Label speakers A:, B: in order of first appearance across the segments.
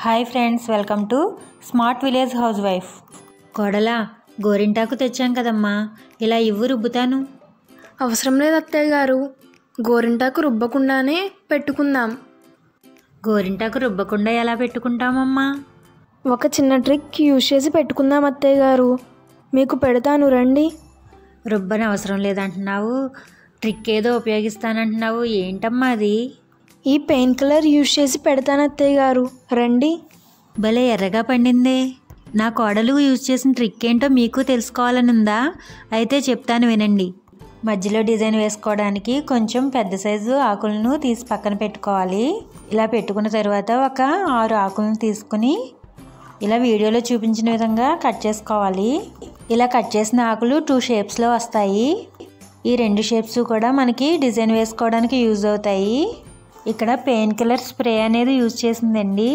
A: Hi friends welcome to smart village housewife. కోడలా గోరింటాకు తెచ్చాం కదమ్మా. ఇలా ఇవ్వు రుబ్బుతాను.
B: అవసరం లేదు అత్తయ్య గారు. గోరింటాకు రుబ్బకుండానే పెట్టుకుందాం.
A: గోరింటాకు రుబ్బకుండా ఎలా పెట్టుకుంటామమ్మా?
B: ఒక చిన్న ట్రిక్ యూజ్ చేసి పెట్టుకుందాం అత్తయ్య గారు. మీకు పెడతాను రండి.
A: రుబ్బని అవసరం లేదంటున్నావు. ట్రిక్ ఏదో ఉపయోగిస్తానంటున్నావు. ఏంటమ్మా అది?
B: ఈ పెయిన్ కలర్ యూజ్ చేసి పెడతాను అత్తయ్య గారు. రండి.
A: భలే ఎర్రగా పండిందే. నా కోడలు యూజ్ చేసిన ట్రిక్ ఏంటో మీకు తెలుసుకోవాలని ఉందా అయితే చెప్తాను వినండి. మధ్యలో డిజైన్ వేసుకోవడానికి కొంచెం పెద్ద సైజు ఆకులను తీసి పక్కన పెట్టుకోవాలి. ఇలా పెట్టుకున్న తర్వాత ఒక ఆరు ఆకులను తీసుకుని ఇలా వీడియోలో చూపించిన విధంగా కట్ చేసుకోవాలి. ఇలా కట్ చేసిన ఆకులు టూ షేప్స్లో వస్తాయి. ఈ రెండు షేప్స్ కూడా మనకి డిజైన్ వేసుకోవడానికి యూజ్ అవుతాయి. ఇక్కడ పెయిన్ కిల్లర్ స్ప్రే అనేది యూజ్ చేసిందండి.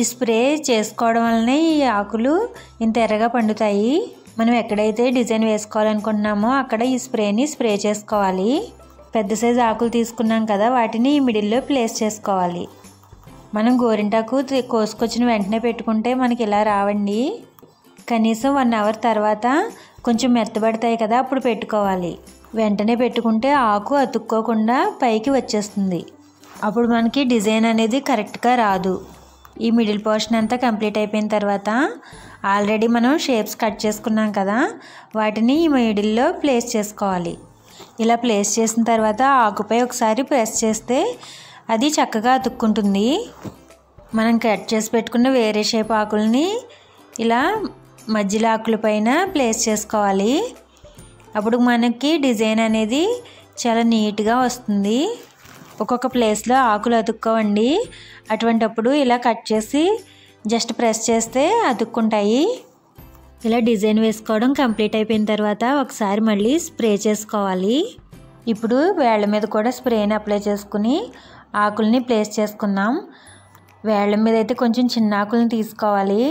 A: ఈ స్ప్రే చేసుకోవడం వల్లనే ఈ ఆకులు ఇంత ఎర్రగా పండుతాయి. మనం ఎక్కడైతే డిజైన్ వేసుకోవాలనుకుంటున్నామో అక్కడ ఈ స్ప్రేని స్ప్రే చేసుకోవాలి. పెద్ద సైజు ఆకులు తీసుకున్నాం కదా వాటిని ఈ మిడిల్లో ప్లేస్ చేసుకోవాలి. మనం గోరింటాకు కోసుకొచ్చిన వెంటనే పెట్టుకుంటే మనకి ఇలా రావండి. కనీసం వన్ అవర్ తర్వాత కొంచెం మెత్తబడతాయి కదా అప్పుడు పెట్టుకోవాలి. వెంటనే పెట్టుకుంటే ఆకు అతుక్కోకుండా పైకి వచ్చేస్తుంది. అప్పుడు మనకి డిజైన్ అనేది కరెక్ట్గా రాదు. ఈ మిడిల్ పోర్షన్ అంతా కంప్లీట్ అయిపోయిన తర్వాత ఆల్రెడీ మనం షేప్స్ కట్ చేసుకున్నాం కదా వాటిని ఈ మిడిల్లో ప్లేస్ చేసుకోవాలి. ఇలా ప్లేస్ చేసిన తర్వాత ఆకుపై ఒకసారి ప్రెస్ చేస్తే అది చక్కగా అతుక్కుంటుంది. మనం కట్ చేసి పెట్టుకున్న వేరే షేప్ ఆకుల్ని ఇలా మధ్యలో ఆకుల పైన ప్లేస్ చేసుకోవాలి. అప్పుడు మనకి డిజైన్ అనేది చాలా నీట్గా వస్తుంది. ఒక్కొక్క ప్లేస్లో ఆకులు అతుక్కోవండి. అటువంటప్పుడు ఇలా కట్ చేసి జస్ట్ ప్రెస్ చేస్తే అతుక్కుంటాయి. ఇలా డిజైన్ వేసుకోవడం కంప్లీట్ అయిపోయిన తర్వాత ఒకసారి మళ్ళీ స్ప్రే చేసుకోవాలి. ఇప్పుడు వేళ్ళ మీద కూడా స్ప్రేని అప్లై చేసుకుని ఆకుల్ని ప్లేస్ చేసుకుందాం. వేళ్ళ మీద అయితే కొంచెం చిన్న ఆకుల్ని తీసుకోవాలి.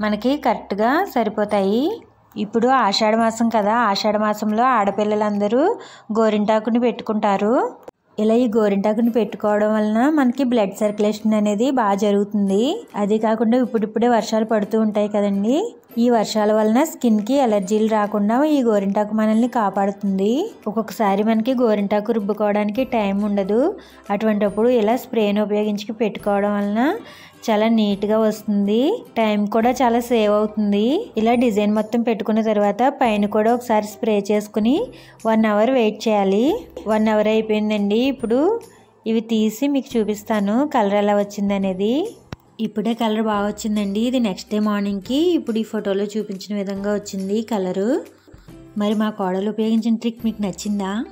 A: మనకి కరెక్ట్గా సరిపోతాయి. ఇప్పుడు ఆషాఢ మాసం కదా ఆషాఢ మాసంలో ఆడపిల్లలందరూ గోరింటాకుని పెట్టుకుంటారు. ఇలా ఈ గోరింటాకుని పెట్టుకోవడం వలన మనకి బ్లడ్ సర్క్యులేషన్ అనేది బాగా జరుగుతుంది. అది కాకుండా ఇప్పుడిప్పుడే వర్షాలు పడుతూ ఉంటాయి కదండి. ఈ వర్షాల వలన స్కిన్కి ఎలర్జీలు రాకుండా ఈ గోరింటాకు మనల్ని కాపాడుతుంది. ఒక్కొక్కసారి మనకి గోరింటాకు రుబ్బుకోవడానికి టైం ఉండదు. అటువంటప్పుడు ఇలా స్ప్రేను ఉపయోగించి పెట్టుకోవడం వలన చాలా నీట్గా వస్తుంది. టైం కూడా చాలా సేవ్ అవుతుంది. ఇలా డిజైన్ మొత్తం పెట్టుకున్న తర్వాత పైన కూడా ఒకసారి స్ప్రే చేసుకుని వన్ అవర్ వెయిట్ చేయాలి. వన్ అవర్ అయిపోయిందండి. ఇప్పుడు ఇవి తీసి మీకు చూపిస్తాను. కలర్ ఎలా వచ్చింది అనేది. ఇప్పుడే కలర్ బాగా వచ్చిందండి. ఇది నెక్స్ట్ డే మార్నింగ్కి ఇప్పుడు ఈ ఫోటోలో చూపించిన విధంగా వచ్చింది కలరు మరి మా కోడలు ఉపయోగించిన ట్రిక్ మీకు నచ్చిందా?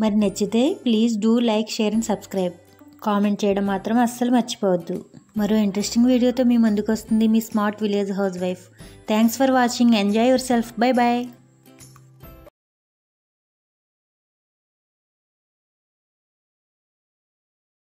A: మరి నచ్చితే please do like share and subscribe comment చేయడం మాత్రం అస్సలు మర్చిపోవద్దు. మరో ఇంట్రెస్టింగ్ వీడియోతో మీ ముందుకు వస్తుంది మీ smart village housewife thanks for watching enjoy yourself bye bye